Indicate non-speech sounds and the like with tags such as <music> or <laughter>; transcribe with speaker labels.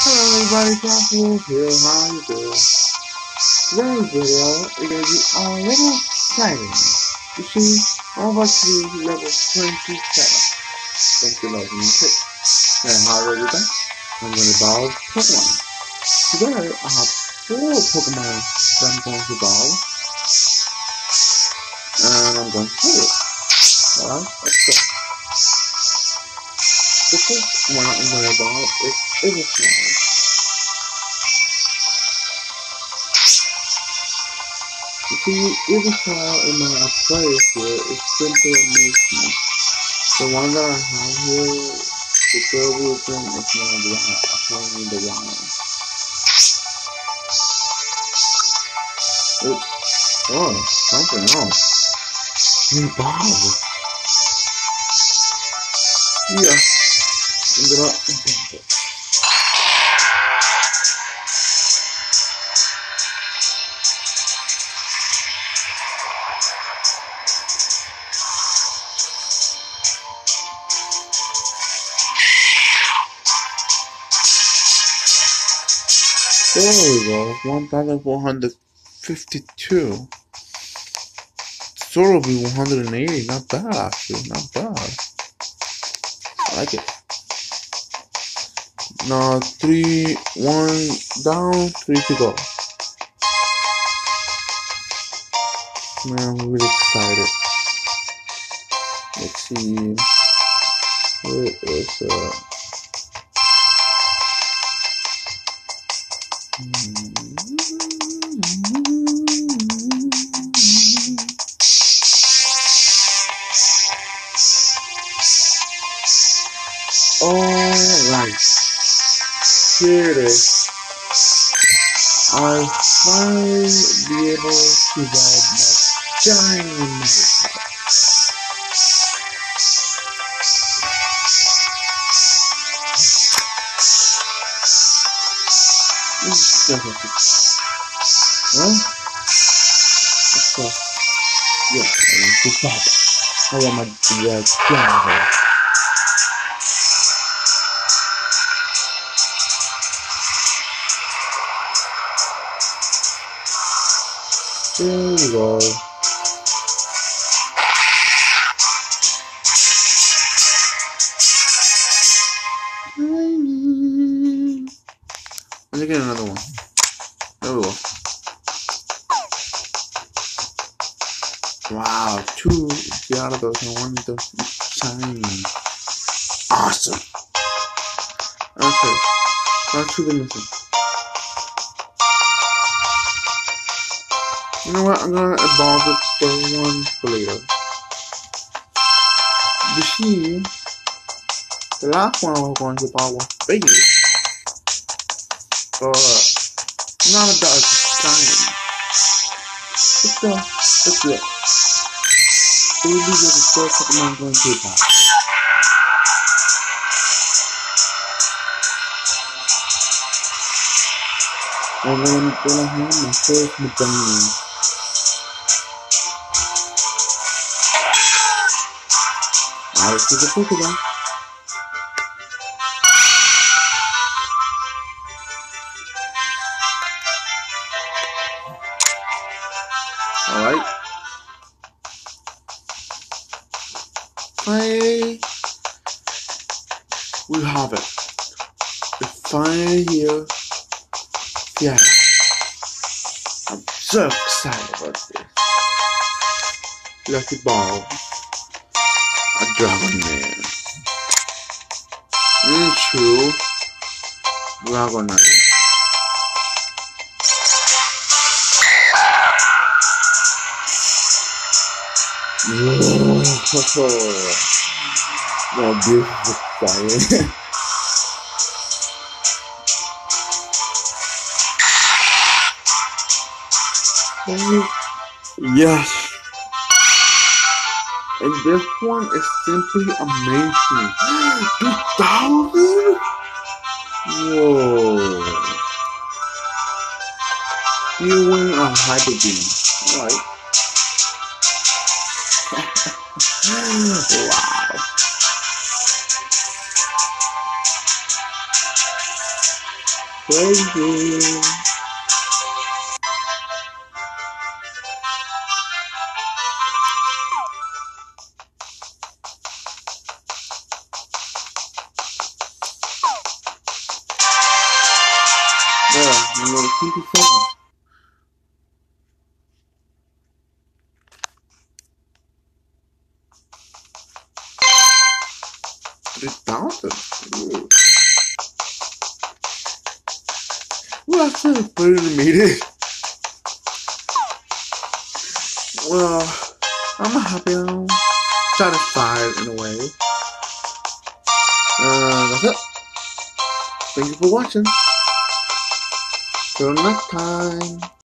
Speaker 1: Hello everybody, Wolf here, how you doing? Today's video is going to be a little exciting. You see, to be level 27. Thank you, love me too. And how do I do that? I'm going to evolve Pokemon. Today, I have four Pokemon that I'm going to evolve. And I'm going to play it. Alright, let's go. The first one I'm going to is Ivysaur. You see, Ivysaur in my players here is simply amazing. The one that I have here, the girl version, is not wild. I call it the. It, oh, something else. New ball. Yeah. Ended up. There we go, 1452. Sort of be 180, not bad actually, not bad. I like it. Now, three, one down, three to go. Man, I'm really excited. Let's see. Where is uh Alright, here it is. I finally be able to evolve my giant Magikarp. Huh? What's up? Yeah, I want to Bob. I am a dear driver. There we go. Let me get another one. There we go. Wow, two Gyarados and one the shiny. Awesome. Okay, now two the. You know what? I'm gonna evolve it for one for later. The she, the last one I was going to evolve was Baby. But that is shiny. It's the, it's it. Baby was the first Pokemon I'm going to evolve. And then Pokemon. Alright. Finally, we have it. It's finally here. Yeah. I'm so excited about this. Lucky Ball. A Dragon Man. Into Dragonite. Now <laughs> this is exciting. <laughs> yes. And this one is simply amazing. <gasps> 2000? Whoa. You win a hyper wow. crazy. Yeah, number 27. Three thousand. Ooh. Well, I should have put it in the meeting. Well, I'm happy now. Satisfied in a way. Uh, that's it. Thank you for watching. Till next time.